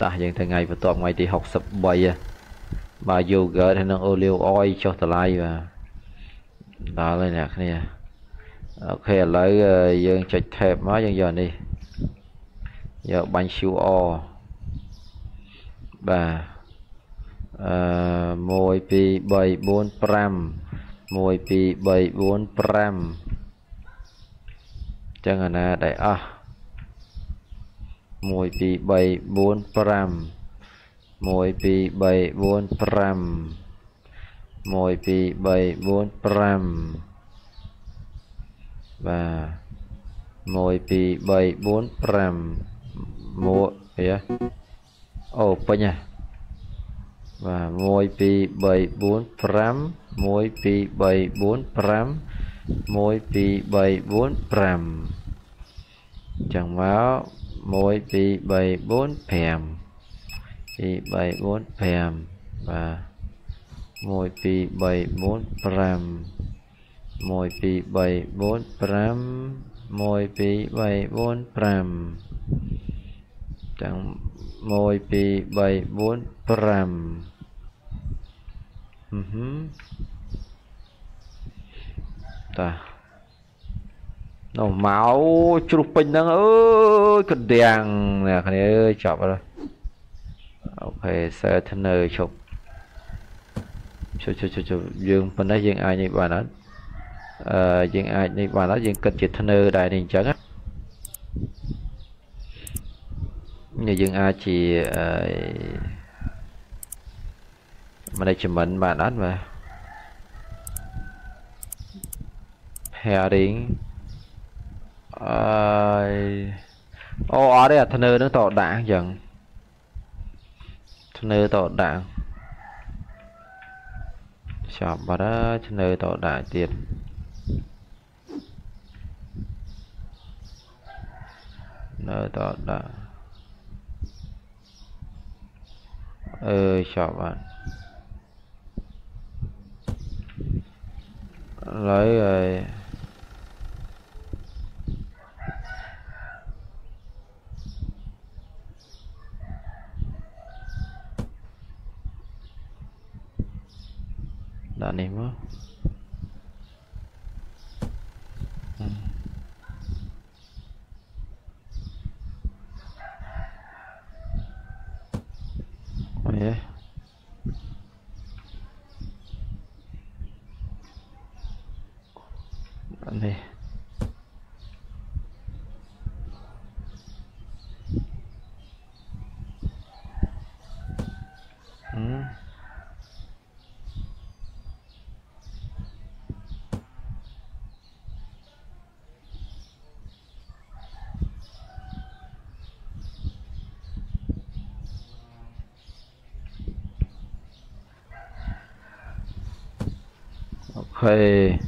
សាសយើងថ្ងៃបន្ទាប់ថ្ងៃទី63បាទយូហ្គឺតហើយនិងអូលីវអយចុះតម្លៃបាទដល់ហើយអ្នកគ្នាអូខេឥឡូវយើងចុច tab មកយើងយកនេះយកបាញ់ QR បាទអឺ1 2 3 4 5 1 2 3 4 5ចឹងអាណាដែលអស់ 1 2 3 4 5 1 2 3 4 5 1 2 3 4 5 và 1 2 3 4 5 mua yeah. open nha. Và 1 2 3 4 5 1 2 3 4 5 1 2 3 4 5 chẳng máu 1 2 3 4 5 1 2 3 4 5បាទ1 2 3 4 5 1 2 3 4 5បាទ1 2 3 4 5 1 2 3 4 5ចឹង1 2 3 4 5ហឹមតា នោះមកជ្រុះពេញហ្នឹងអើយកណ្ដាំងអ្នកគ្នាអើយចប់ហើយអូខេ share ធ្នើឈប់ជុំជុំជុំយើងប៉ុណ្ណេះយើងអាចនេះបានអត់អឺយើងអាចនេះបានអត់យើងគិតជាធ្នើដែរនេះអញ្ចឹងនេះយើងអាចជាអឺ management បានអត់បាទ pairing អឺអូអត់ទេអាធ្នើនឹងតដាក់អញ្ចឹងធ្នើតដាក់ចាប់បាត់ហើយធ្នើតដាក់ទៀតនៅតដាក់អឺចាប់បាត់ឥឡូវហើយ Dạ, đã ném 嘿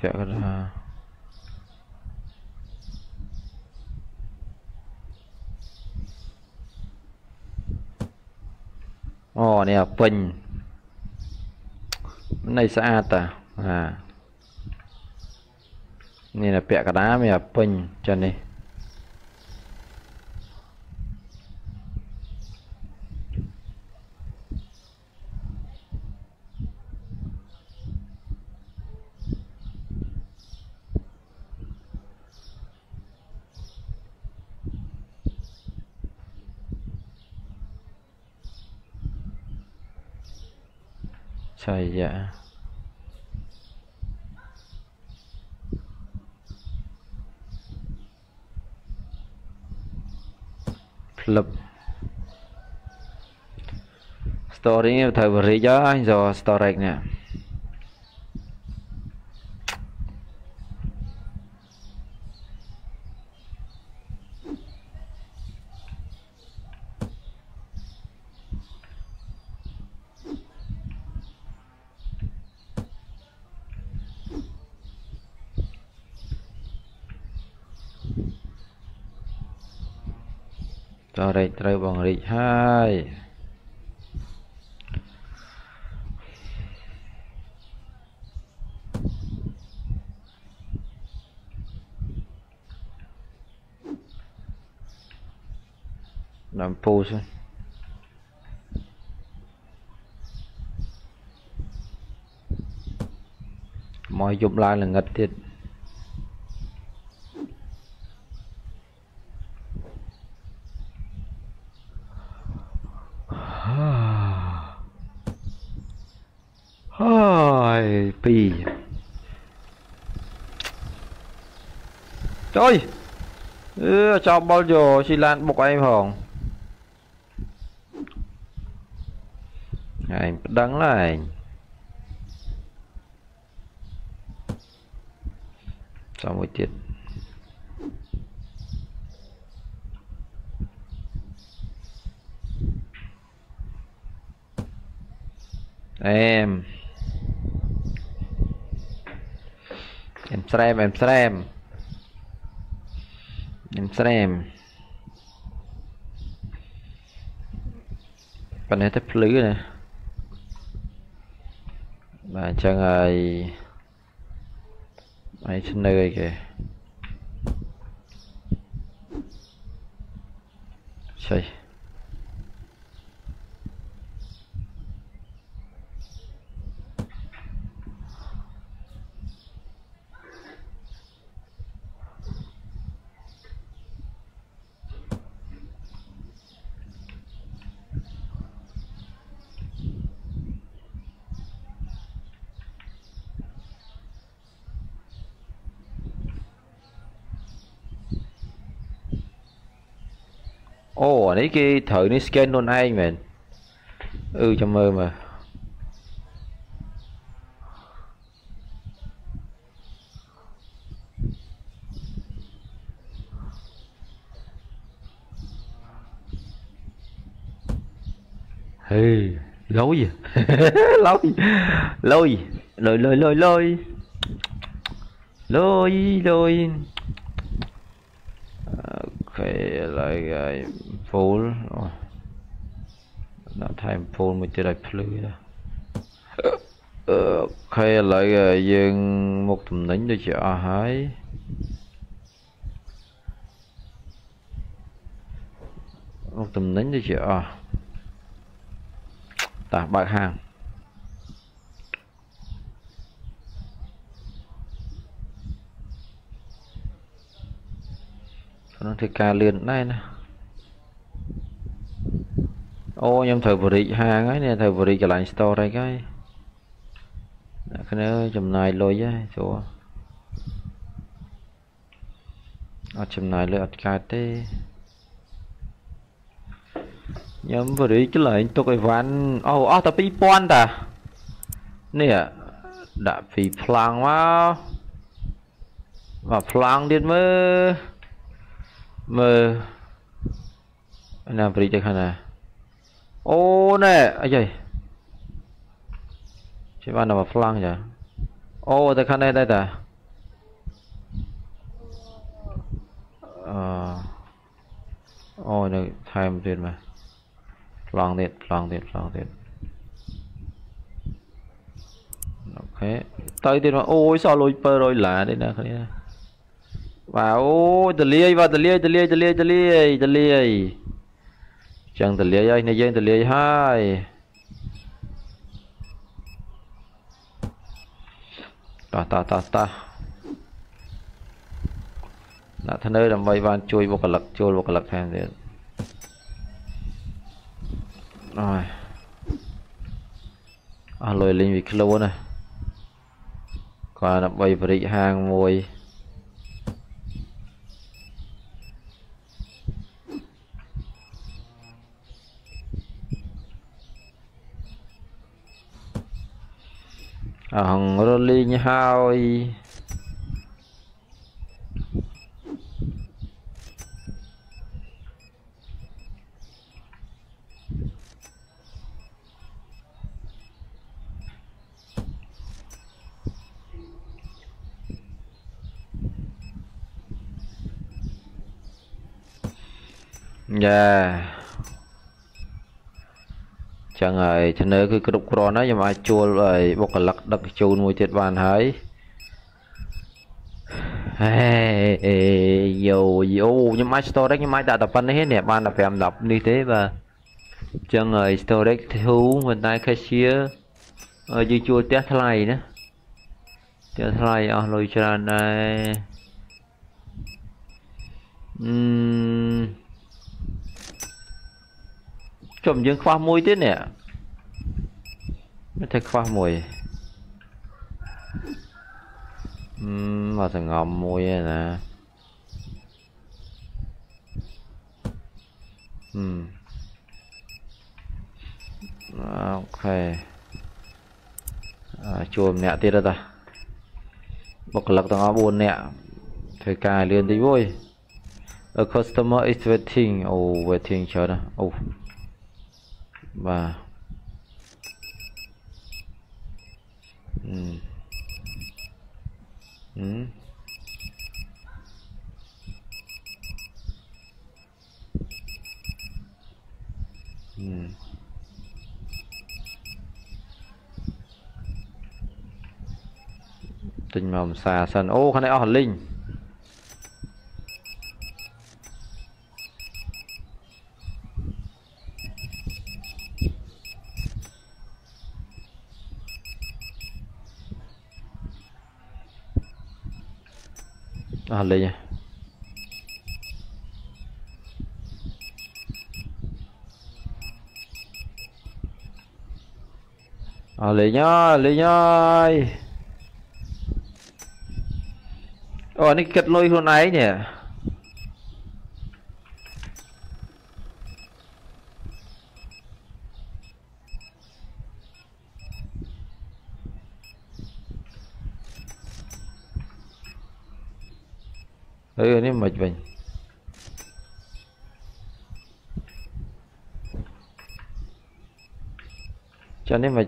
វគ្គថាអូនេះពេញនៃស្អាតតាអានេះពាក់កដាមានពេញចឹងនេះ យៈផ្លឹប story ត្រូវរីកហើយ so storage នេះ ត្រូវបង្រីកហើយដាំពូសិនមកយប់ឡើងល្ងិតទៀត Ôi, pì Trời ừ, Cho bao giờ xì lan bục em hồn? Anh đắng là anh. Sao một tiết Em. em xem em xem. Em xem. Còn này tới lưới này và chẳng ai ai trên nơi kìa. Chơi niki thử ni scan luôn ai mình ừ trong mơ mà. Hey, lôi. Gì lôi. Lôi lôi lôi lôi. Lôi lôi. Ok lại like, uh... fold ដាក់ថែម fold មួយទៀតឲ្យភ្លឺណាអឺខេឥឡូវយើងមុខតំណែងដូចជាអស់ហើយមុខតំណែងដូចជាអស់តាបើកហាងក្នុងធ្វើការលឿនដែរណា អូខ្ញុំត្រូវបរិចហាងហើយនេះត្រូវបរិចកន្លែង store ហ្នឹងហើយអ្នកគ្នាចំណាយលុយហើយចូលអត់ចំណាយលុយអត់កើតទេខ្ញុំបរិចកន្លែងទុកអីវ៉ាន់អូអស់តែ2000តានេះដាក់ពីប្លង់មកមកប្លង់ទៀតមើលមើលណាបរិចទៅខាងណា អូណែអីយជិះបានដល់ផ្លាំងចាអូទៅខាងនេះដែរតាអឺអូនៅថែមទៀតមកផ្លាំងទៀតផ្លាំងទៀតផ្លាំងទៀតអូខេទៅទៀតមកអូយសល់លុយ700ឡាទេណាគ្នាបាទអូយទលាយបាទទលាយទលាយទលាយទលាយទលាយ ចឹងទលាយហើយនេះយើងទលាយហើយតោះតោះតោះតោះដាក់ធ្នើដើម្បីបានជួយបុគ្គលិកចូលបុគ្គលិកថែមទៀតអើយអស់លុយលេងវាខ្លួនណាគាត់ដើម្បីបរិចហាងមួយ hằng rô ly như hai Yeah ចឹងហើយឆ្នើគឺគ្រប់គ្រាន់ហើយខ្ញុំអាចជួលបុគ្គលិក ដឹកជូនមួយទៀតបានហើយហេយោយោខ្ញុំអាច storage ខ្ញុំអាចដាក់តែប៉ុណ្្នេះនេះបានតែ5 10នេះទេបាទចឹងហើយ storage 2ប៉ុន្តែ cashier យើងជួលផ្ទះថ្លៃណាផ្ទះថ្លៃអស់លុយច្រើនដែរអឺចុំយើងខ្វះមួយទៀតនេះមិនតែខ្វះមួយអឺ uhm, mà thằng ngọc mua vậy nè. Uhm. ok. À, chùa mẹ tiết đó ta. Bọc lọc tao buồn nè phải cài liền đi vui. A customer is waiting. Oh waiting chờ đó oh và uhm. បាទអឺអឺអឺទិញមកភាសាសិនអូខាងនេះអស់លីង à lấy Hallelujah. Hallelujah, hallelujah. Ồ, nó kẹt lôi hôm nay nhỉ. Ayo ini majbany. Cho nên mà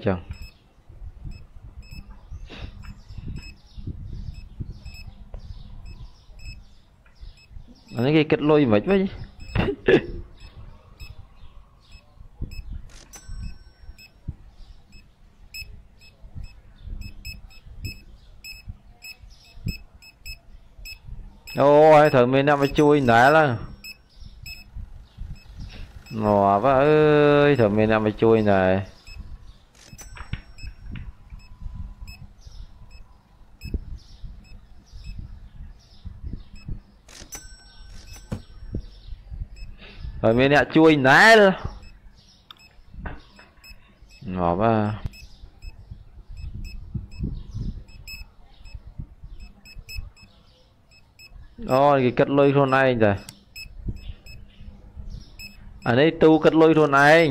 anh ấy cái kết lôi mệt quá អឺនេះមិនវិញចានេះមិនចឹងអានេះគេគិតលុយមិនវិញអូយត្រូវមានអ្នកមកជួយណែលងាប់អើយត្រូវមានអ្នកមកជួយណែហើយមានអ្នកជួយណែលងាប់ អើអូគេគិតលុយខ្លួនឯងតាអានេះទូគិតលុយខ្លួនឯង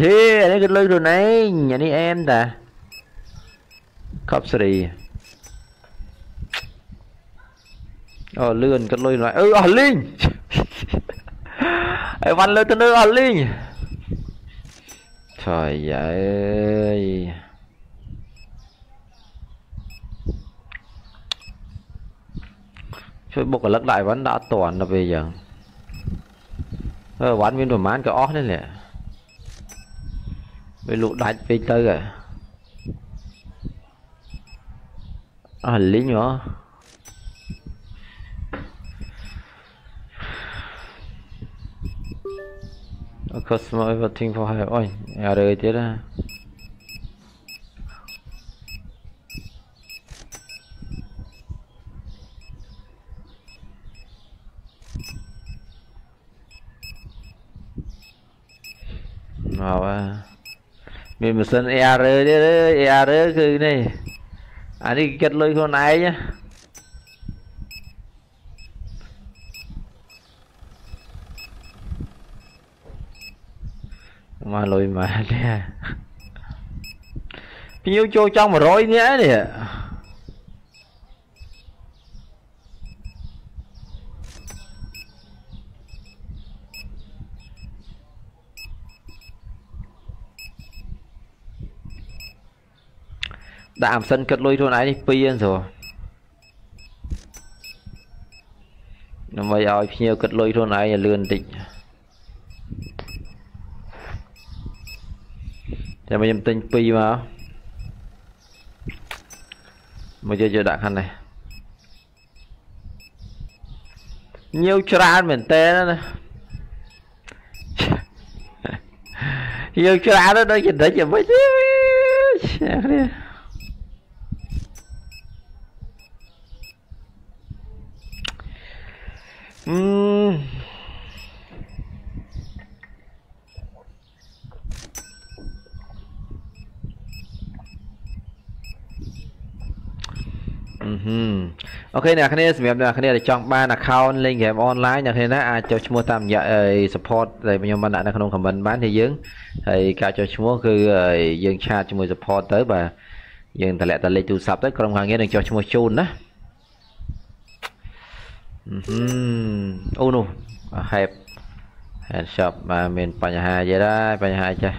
ហេអានេះគិតលុយខ្លួនឯងអានេះអែមតាខប់សេរីអូលឿ ช่วยบุกกับลักได้วันดาตอนนะไปอย่างเออวันวินประมาณก็ออกนี่แหละไปลุดได้ไปเตอร์อ่ะอ่ะลิ้นเหรอ customer everything for hire ôi nhà đời tiết à á. rồi mình mà xin ER chứ ER cứ này anh đi kết lôi con này nhá mà lùi mà nè ភ្ញៀវចូលចង់100នាក់នេះ ដាក់អាំសិនគិតលុយខ្លួនឯងនេះ2ហ្នឹងស្រួលដើម្បីឲ្យភ្ញៀវគិតលុយខ្លួនឯងឲ្យលឿនបន្តិចចាំខ្ញុំទិញ2មកមកយកយកដាក់ខាងនេះញៀវច្រើនមែនតើណាយើងច្រើនដល់ចំណិចយ៉ាងម៉េចទេគ្នា អូខេអ្នកគ្នាសម្រាប់អ្នកគ្នាដែលចង់បាន account លេង game online អ្នកគ្នាណាអាចចុះឈ្មោះតាមរយៈ support ដែលខ្ញុំបានដាក់នៅក្នុង comment បានហើយយើងហើយការចុះឈ្មោះគឺយើងឆាតជាមួយ support ទៅបាទយើងតម្លាក់តលេខទូរស័ព្ទទៅក្រុមការងារនឹងចុះឈ្មោះជូនណាអូនោះ help hand shop បាទមានបញ្ហាយេដែរបញ្ហាចាស់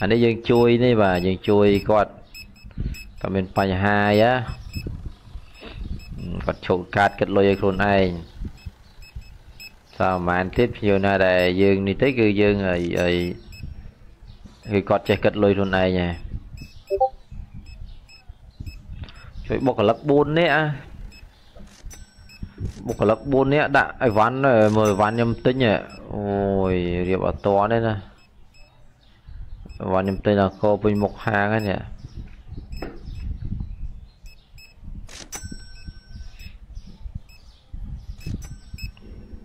អានេះយើងជួយនេះបាទយើងជួយគាត់ ក៏មានបញ្ហាអីគាត់ឈប់កាតគិតលុយឲ្យខ្លួនឯងសាមញ្ញទៀតភ្ញៀវណាដែលយើងនេះទៅគឺយើងអីអីគឺគាត់ចេះគិតលុយខ្លួនឯងហ៎ជួយបុគ្គលិក4នាក់បុគ្គលិក4នាក់ដាក់អីវ៉ាន់មើលអីវ៉ាន់ខ្ញុំទិញអូយរៀបអត់តទេណាអីវ៉ាន់ខ្ញុំទិញដល់កោពេញមុខហាងហ្នឹង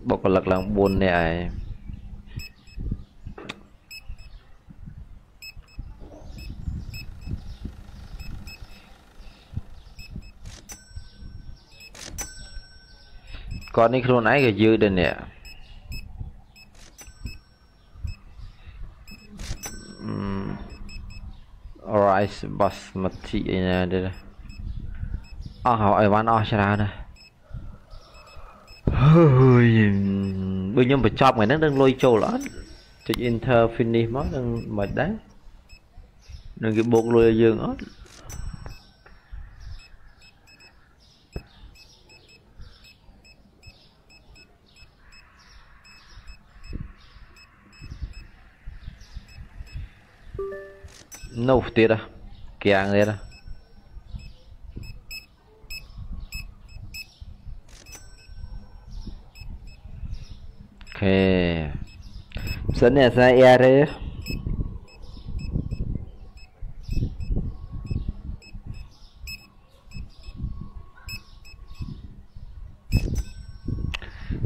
បុគ្គលិកឡើង4នាក់ឯងគាត់នេះខ្លួនឯងក៏យឺដែរនេះ rice basmati អីណាទៀតអស់ហើយអីវ៉ាន់អស់ច្រើនណាស់ hơi bây giờ mà chọc ngày nó đang lôi châu lắm cho enter finish mới đang mệt đấy nên cái buộc lôi giường ớt. Nấu tiệt à? Kìa tiệt à lên à ok sân này sẽ e đấy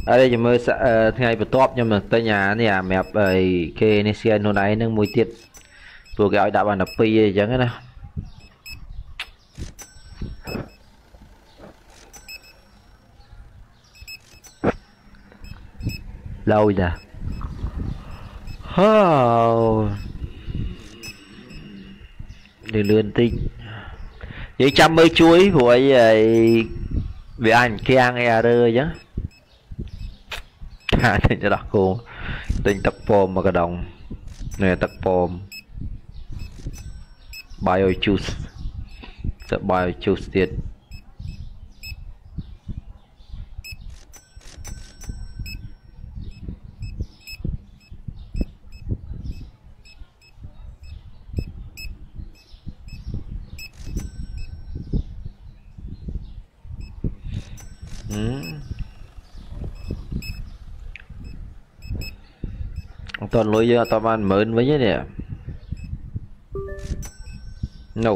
ở đây chúng mới sẽ ថ្ងៃបន្ទាប់ខ្ញុំទៅញ៉ានេះអាសម្រាប់គេនេះស្គាល់ខ្លួនឯងនឹងមួយទៀតព្រោះគេឲ្យដាក់បាន12អីចឹងណា lâu nè? Oh. để lươn tinh. Vậy trăm mươi chuối của ấy ấy bị anh kiang e rơi nhá, à thì cho đọc cô. Tinh tắc pom mà cái đồng. Này tắc pom bio juice bio juice tiền. tuần lối giờ tao ban mớn với nhé nè. No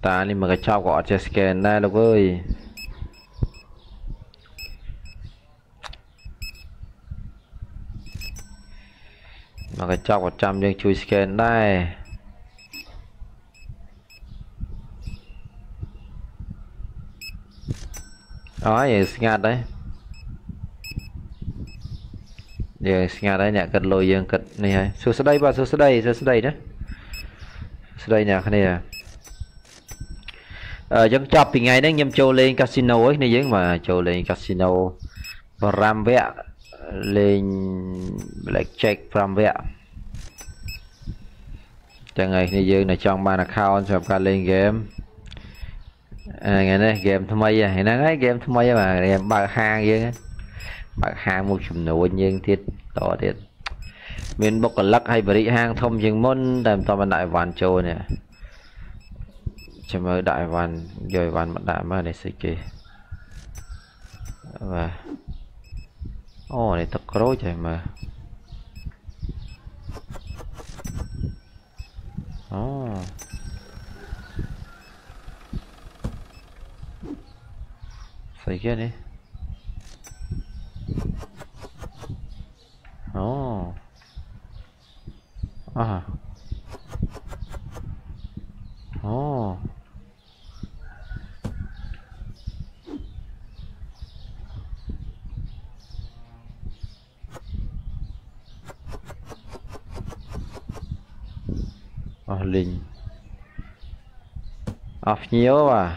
ta ni mà cái chao gọi chơi scan đây đâu ơi. Mà cái chao một trăm nhưng chui scan đây. Đó vậy ngạt đấy. យើងស្ងាត់ហើយអ្នកគិតលុយយើងគិតនេះហើយសួស្ដីបាទសួស្ដីសួស្ដីណាស្ដីអ្នកគ្នាអឺយើងចប់ពីថ្ងៃនេះខ្ញុំចូលលេងកាស៊ីណូហើយគ្នាយើងបាទចូលលេងកាស៊ីណូ5វគ្គលេង black jack 5វគ្គចឹងហើយគ្នាយើងនៅចង់បាន account សម្រាប់ការលេង game ថ្ងៃនេះហ្គេមថ្មីហ្នឹងហើយហ្គេមថ្មីបាទហ្គេមបើកហាងយើង បើកហាងមួយចំនួនយើងទៀតតទៀតមានបុគ្គលិកហើយបរិយាហាងធំជាងមុនតែមិនតបានដាក់អីវ៉ាន់ចូលនេះចាំមើលដាក់អីវ៉ាន់យកអីវ៉ាន់មកដាក់មកនេះស្អីគេបាទអូនេះទឹកក្រូចហើយមើលអូស្អីគេនេះ ភ្ញៀវបាទ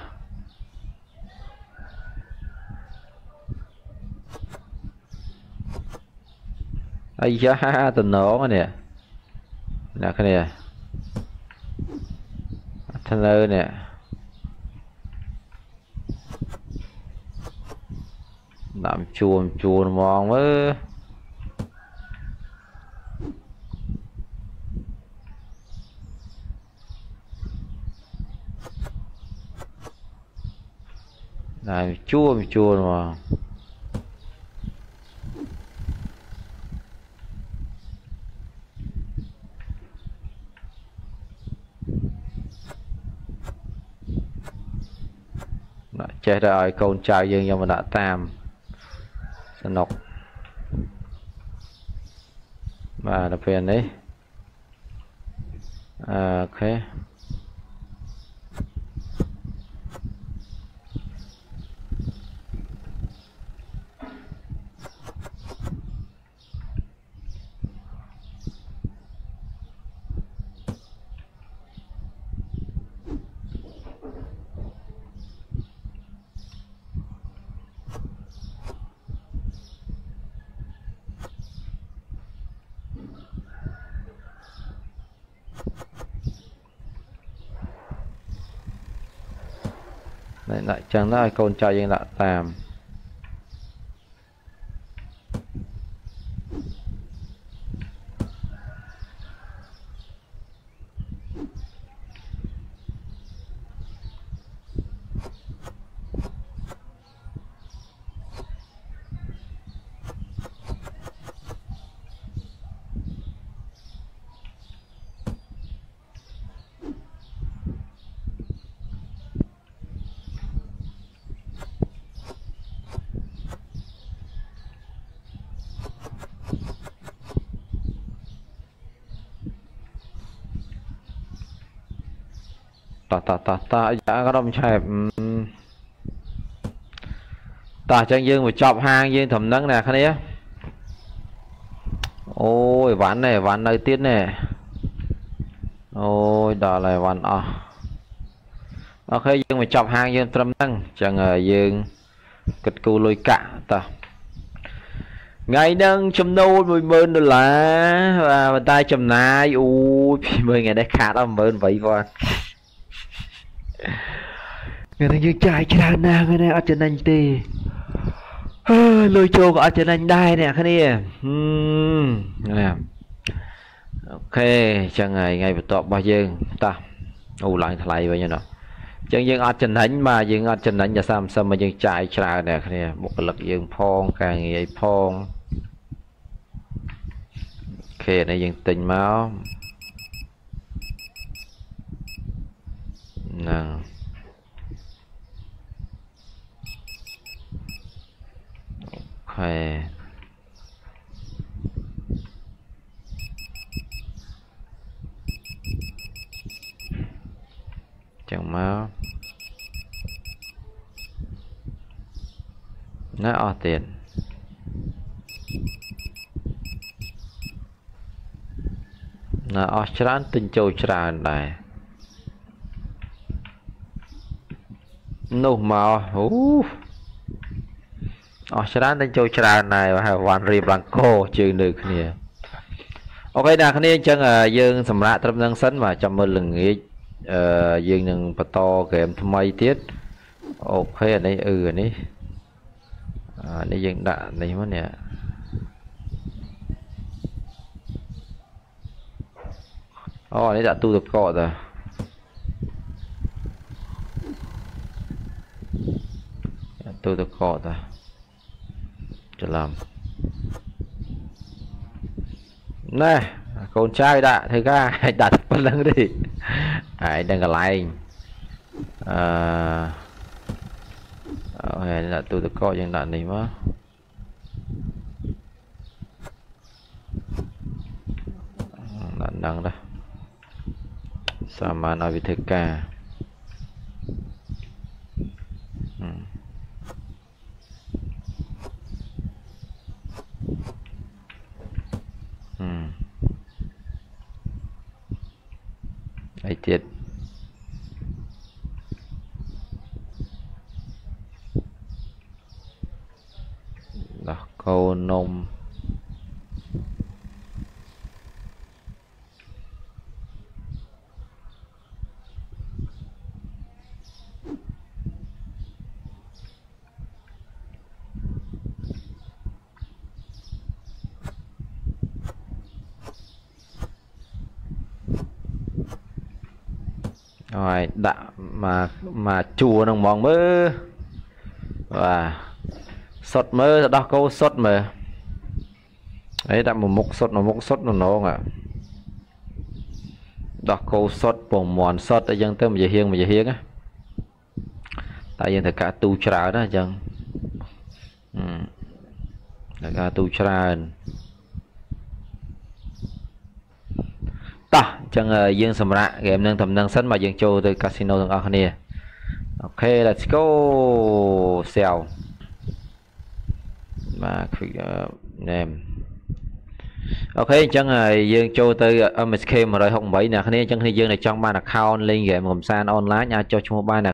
អាយ៉ាតំណងនេះអ្នកគ្នាធ្នើនេះដាក់ជួមជួនហ្មងមើល này chua chua mà. Đã chết rồi con trai dương nhưng mà đã tam sân nọc và đập phiền đấy. À, ok. ដល់ពេលនេះអូខេដាក់ចឹងទៅឲ្យកូនចៅយើងដាក់តាម ta ta ta ta. Dạ có đông chẹp ừ. ta chân dương mà chọc hang dương thầm nâng nè khá nế ôi ván này ván nơi tiết nè. Ôi đó là ván à. Ok dương mà chọc hang dương trầm nâng. Chẳng ở dương. Kịch cù lôi cả ta. Ngày nâng chấm mười 10,000 đô la và tay chấm nai. Ui 10 ngày đã khá đó 10,000 vậy quá. ថ្ងៃនេះខាតដល់18000វ៉ាថ្ងៃនេះយើងចាយច្រើនណាស់ហ្នឹងអត់ចំណេញទេអើលុយចូលក៏អត់ចំណេញដែរអ្នកគ្នាហឹមណាអូខេចឹងហើយថ្ងៃបន្ទាប់របស់យើងតោះអូឡើងថ្លៃវិញណាចឹងយើងអត់ចំណេញបាទយើងអត់ចំណេញតែ30មកយើងចាយច្រើនអ្នកគ្នាបុគ្គលិកយើងផងការងារផងអូខេនេះយើងទិញមកហ្នឹង ខែចឹងមកណែអស់ទៀតណាអស់ច្រើនទិញចូលច្រើនដែរនោះមកអូ អស់ច្រើនទិញចូលច្រើនដែរវ៉ាន់រៀបឡាំងកោជើងនៅគ្នាអូខេអ្នកគ្នាអញ្ចឹងយើងសម្រាប់ត្រឹមនឹងសិនបាទចាំមើលល្ងាចអឺយើងនឹងបន្តហ្គេមថ្មីទៀតអូខេអានេះអឺអានេះអានេះយើងដាក់នេះមកនេះអូអានេះដាក់ទូទឹកកកតាទូទឹកកកតា chuẩn lầm nè con trai đã thấy ga hãy đặt bất lưng đi. Hãy đừng có lại à ờ, hẹn là tôi được coi những đoạn này mà. Đoạn đăng đó sao mà nói về thời ca? ហើយដាក់មកមកជួរនឹងហ្មងមើលបាទសុតមើលទៅដោះគោសុតមើលហើយដាក់មួយមុខសុតមួយមុខសុតនងអាដោះគោសុតពងមន់សុតអីចឹងទៅមួយហៀងមួយហៀងណាតែយើងត្រូវការទូច្រើនណាអញ្ចឹងត្រូវការទូច្រើន តោះអញ្ចឹងយើងសម្រាប់ហ្គេមនឹងតំណឹងសិនមកយើងចូលទៅកាស៊ីណូទាំងអស់គ្នាអូខេ let's go សែវបាទ quick name អូខេអញ្ចឹងយើងចូលទៅ MSK 168អ្នកគ្នាអញ្ចឹងគ្នាយើងដែលចង់បាន account លេងហ្គេមកំសាន្តអនឡាញអាចចុះឈ្មោះបាន